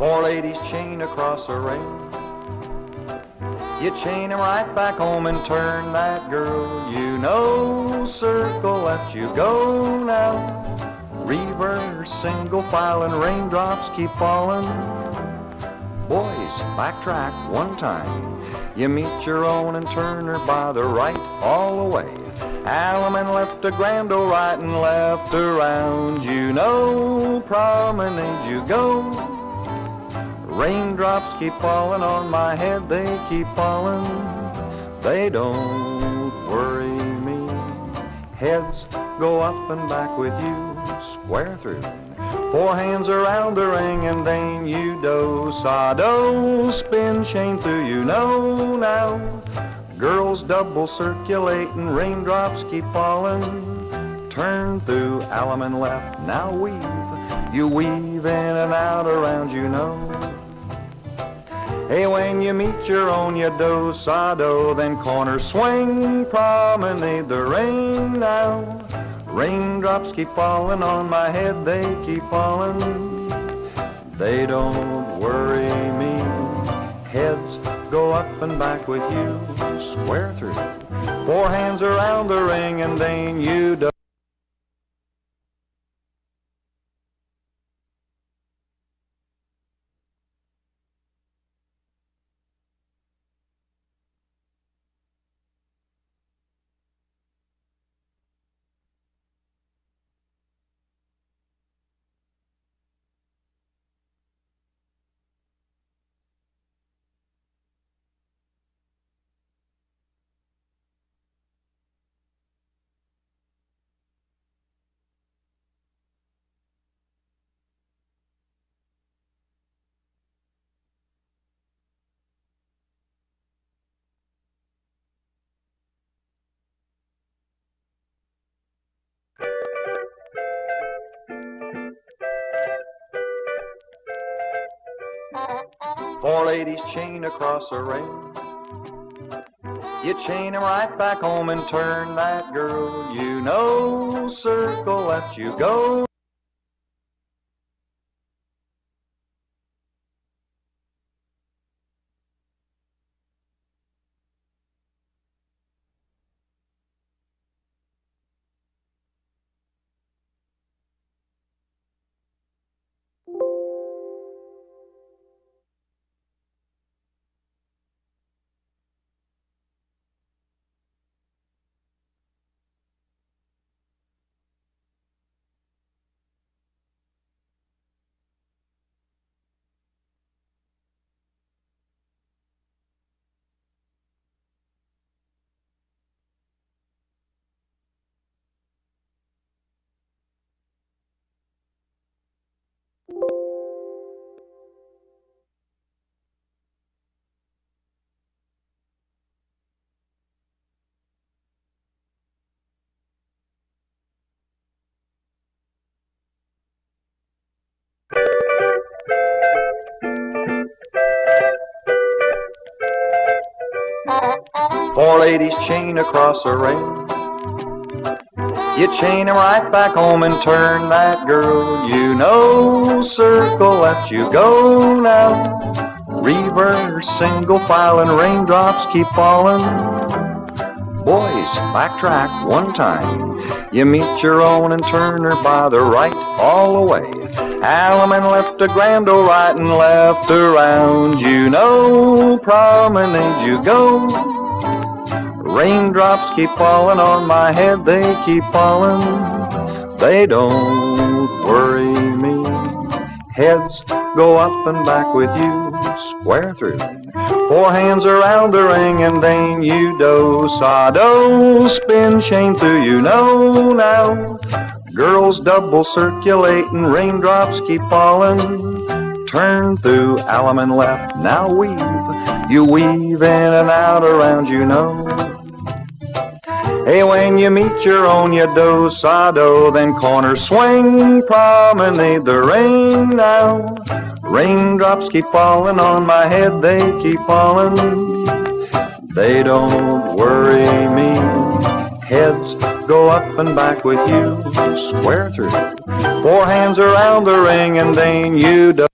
Four ladies chain across a ring. You chain 'em right back home and turn that girl you know. Circle that you go now. Reverse, single file, and raindrops keep falling. Boys, backtrack one time. You meet your own and turn her by the right all the way. Allemande left a grand old right and left around. You know, promenade you go. Raindrops keep falling on my head, they keep falling. They don't worry me. Heads go up and back with you, square through. Four hands around the ring and then you do sado, spin chain through you know now. Girls double circulating, raindrops keep falling. Turn through allemande left, now weave. You weave in and out around you know. Hey, when you meet your own, you do sado, then corner swing, promenade the ring now. Raindrops keep falling on my head, they keep falling. They don't worry me. Heads go up and back with you, square through. Four hands around the ring, and then you do. Four ladies chain across a ring. You chain chain 'em right back home and turn that girl you know. Circle that you go. Four ladies chain across a ring. You chain right back home and turn that girl you know. Circle that you go now. Reverse, single file, and raindrops keep falling. Boys, backtrack one time. You meet your own and turn her by the right all the way. Allemande left a grand old right and left around. You know, promenade you go. Raindrops keep falling on my head, they keep falling. They don't worry me. Heads go up and back with you, square through. Four hands around the ring, and then you do sado, spin chain through you know now. Girls double circulating, raindrops keep falling. Turn through allemande left, now weave. You weave in and out around you know. Hey, when you meet your own, you do sado, then corner swing, promenade the ring now. Raindrops keep falling on my head, they keep falling. They don't worry me. Heads go up and back with you, square through. Four hands around the ring, and then you do.